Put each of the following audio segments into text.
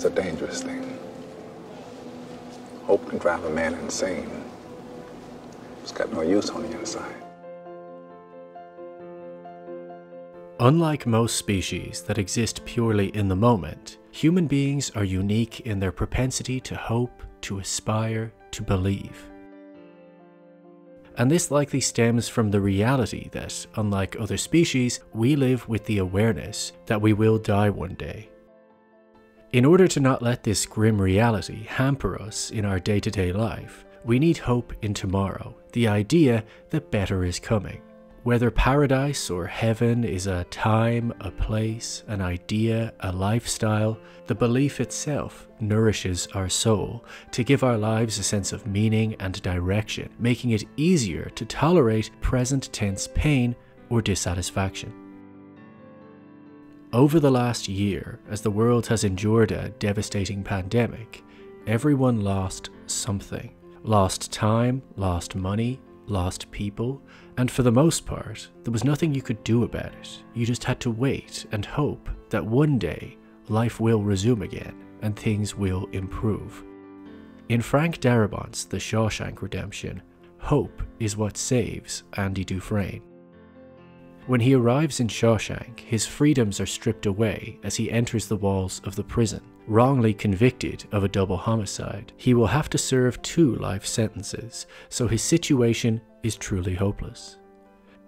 is a dangerous thing. Hope can drive a man insane. It's got no use on the inside. Unlike most species that exist purely in the moment, human beings are unique in their propensity to hope, to aspire, to believe. And this likely stems from the reality that, unlike other species, we live with the awareness that we will die one day. In order to not let this grim reality hamper us in our day to day life, we need hope in tomorrow, the idea that better is coming. Whether paradise or heaven is a time, a place, an idea, a lifestyle, the belief itself nourishes our soul to give our lives a sense of meaning and direction, making it easier to tolerate present tense pain or dissatisfaction. Over the last year, as the world has endured a devastating pandemic, everyone lost something. Lost time, lost money, lost people, and for the most part, there was nothing you could do about it. You just had to wait and hope that one day life will resume again and things will improve. In Frank Darabont's The Shawshank Redemption, hope is what saves Andy Dufresne. When he arrives in Shawshank, his freedoms are stripped away as he enters the walls of the prison. Wrongly convicted of a double homicide, he will have to serve two life sentences, so his situation is truly hopeless.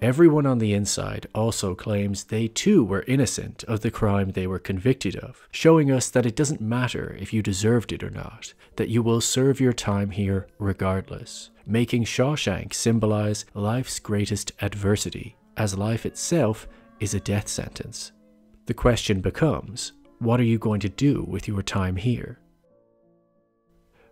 Everyone on the inside also claims they too were innocent of the crime they were convicted of, showing us that it doesn't matter if you deserved it or not, that you will serve your time here regardless, making Shawshank symbolize life's greatest adversity as life itself is a death sentence. The question becomes what are you going to do with your time here?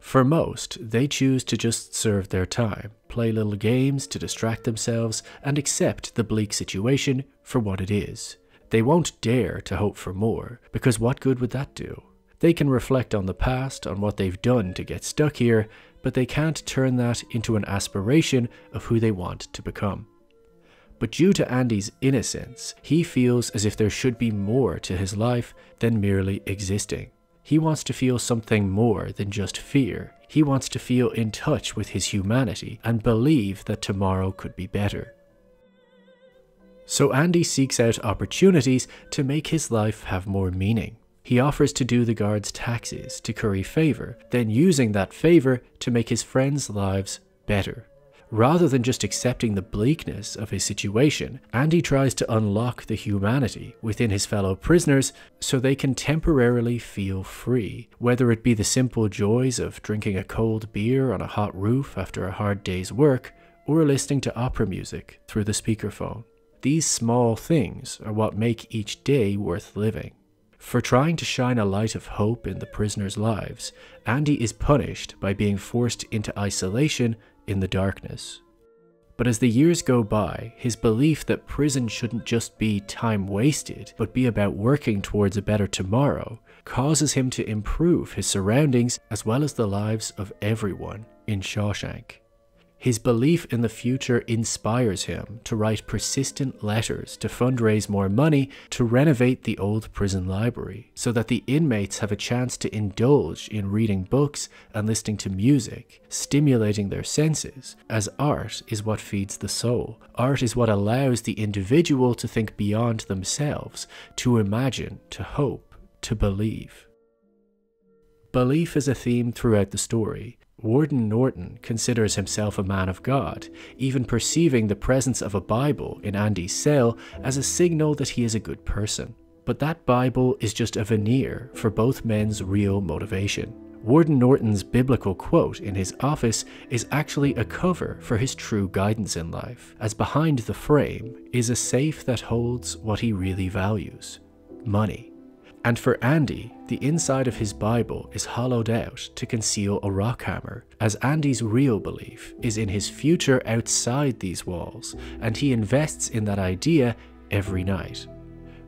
For most, they choose to just serve their time, play little games to distract themselves, and accept the bleak situation for what it is. They won't dare to hope for more, because what good would that do? They can reflect on the past, on what they've done to get stuck here, but they can't turn that into an aspiration of who they want to become. But due to Andy's innocence, he feels as if there should be more to his life than merely existing. He wants to feel something more than just fear. He wants to feel in touch with his humanity and believe that tomorrow could be better. So Andy seeks out opportunities to make his life have more meaning. He offers to do the guards' taxes to curry favour, then using that favour to make his friends' lives better. Rather than just accepting the bleakness of his situation, Andy tries to unlock the humanity within his fellow prisoners so they can temporarily feel free, whether it be the simple joys of drinking a cold beer on a hot roof after a hard day's work, or listening to opera music through the speakerphone. These small things are what make each day worth living. For trying to shine a light of hope in the prisoners' lives, Andy is punished by being forced into isolation in the darkness. But as the years go by, his belief that prison shouldn't just be time wasted, but be about working towards a better tomorrow, causes him to improve his surroundings as well as the lives of everyone in Shawshank. His belief in the future inspires him to write persistent letters to fundraise more money to renovate the old prison library so that the inmates have a chance to indulge in reading books and listening to music, stimulating their senses, as art is what feeds the soul. Art is what allows the individual to think beyond themselves, to imagine, to hope, to believe. Belief is a theme throughout the story, Warden Norton considers himself a man of God, even perceiving the presence of a Bible in Andy's cell as a signal that he is a good person. But that Bible is just a veneer for both men's real motivation. Warden Norton's biblical quote in his office is actually a cover for his true guidance in life, as behind the frame is a safe that holds what he really values money. And for Andy, the inside of his Bible is hollowed out to conceal a rock hammer, as Andy's real belief is in his future outside these walls, and he invests in that idea every night.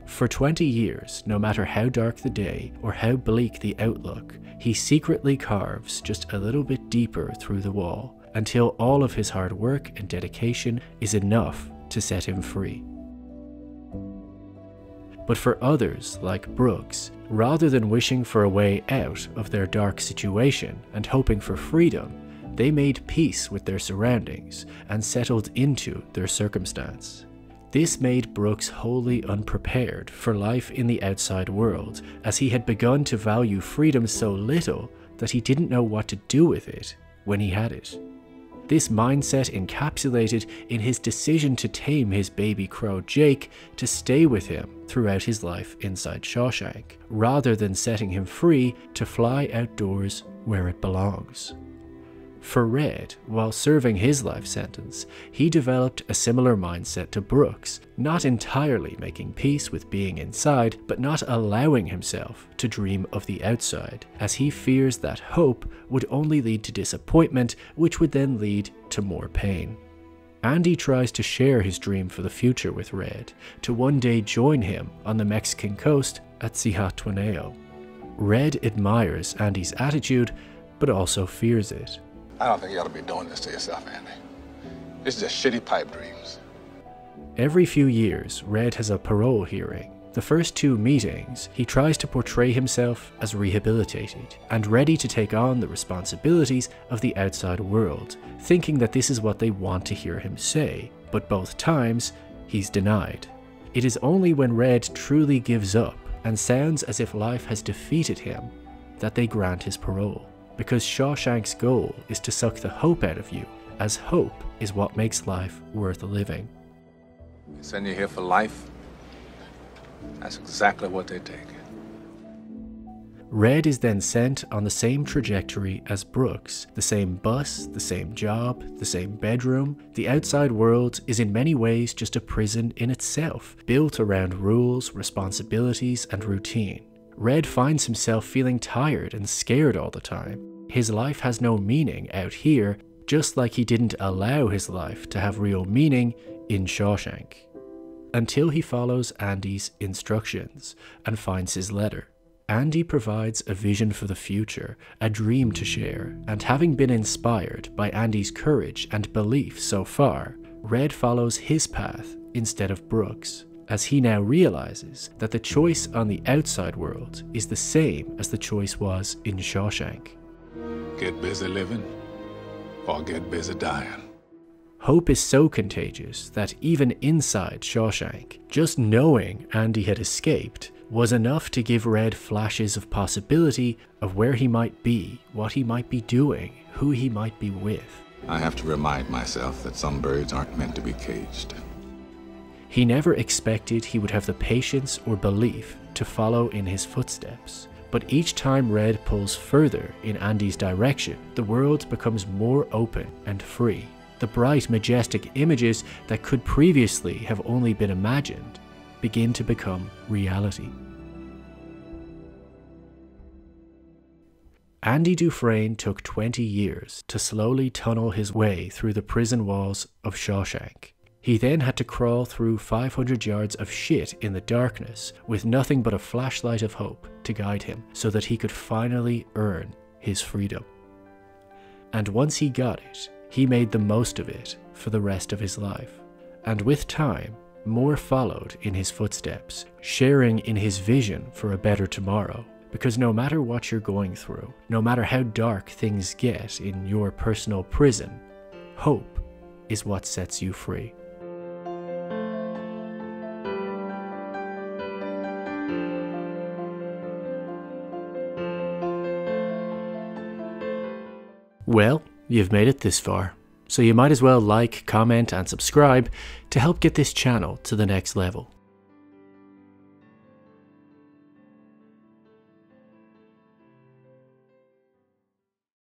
For 20 years, no matter how dark the day or how bleak the outlook, he secretly carves just a little bit deeper through the wall until all of his hard work and dedication is enough to set him free. But for others, like Brooks, rather than wishing for a way out of their dark situation and hoping for freedom, they made peace with their surroundings and settled into their circumstance. This made Brooks wholly unprepared for life in the outside world, as he had begun to value freedom so little that he didn't know what to do with it when he had it. This mindset encapsulated in his decision to tame his baby crow Jake to stay with him throughout his life inside Shawshank, rather than setting him free to fly outdoors where it belongs. For Red, while serving his life sentence, he developed a similar mindset to Brooks, not entirely making peace with being inside, but not allowing himself to dream of the outside, as he fears that hope would only lead to disappointment, which would then lead to more pain. Andy tries to share his dream for the future with Red, to one day join him on the Mexican coast at Zihuatanejo. Red admires Andy's attitude, but also fears it. I don't think you ought to be doing this to yourself, Andy. This is just shitty pipe dreams. Every few years, Red has a parole hearing. The first two meetings, he tries to portray himself as rehabilitated and ready to take on the responsibilities of the outside world, thinking that this is what they want to hear him say, but both times, he's denied. It is only when Red truly gives up and sounds as if life has defeated him that they grant his parole because Shawshank's goal is to suck the hope out of you, as hope is what makes life worth living. They send you here for life. That's exactly what they take. Red is then sent on the same trajectory as Brooks the same bus, the same job, the same bedroom. The outside world is in many ways just a prison in itself, built around rules, responsibilities, and routine. Red finds himself feeling tired and scared all the time. His life has no meaning out here, just like he didn't allow his life to have real meaning in Shawshank. Until he follows Andy's instructions and finds his letter. Andy provides a vision for the future, a dream to share, and having been inspired by Andy's courage and belief so far, Red follows his path instead of Brooks as he now realizes that the choice on the outside world is the same as the choice was in Shawshank. Get busy living or get busy dying. Hope is so contagious that even inside Shawshank, just knowing Andy had escaped was enough to give Red flashes of possibility of where he might be, what he might be doing, who he might be with. I have to remind myself that some birds aren't meant to be caged. He never expected he would have the patience or belief to follow in his footsteps. But each time Red pulls further in Andy's direction, the world becomes more open and free. The bright, majestic images that could previously have only been imagined begin to become reality. Andy Dufresne took 20 years to slowly tunnel his way through the prison walls of Shawshank. He then had to crawl through 500 yards of shit in the darkness with nothing but a flashlight of hope to guide him so that he could finally earn his freedom. And once he got it, he made the most of it for the rest of his life. And with time, more followed in his footsteps, sharing in his vision for a better tomorrow. Because no matter what you're going through, no matter how dark things get in your personal prison, hope is what sets you free. Well, you've made it this far, so you might as well like, comment, and subscribe to help get this channel to the next level.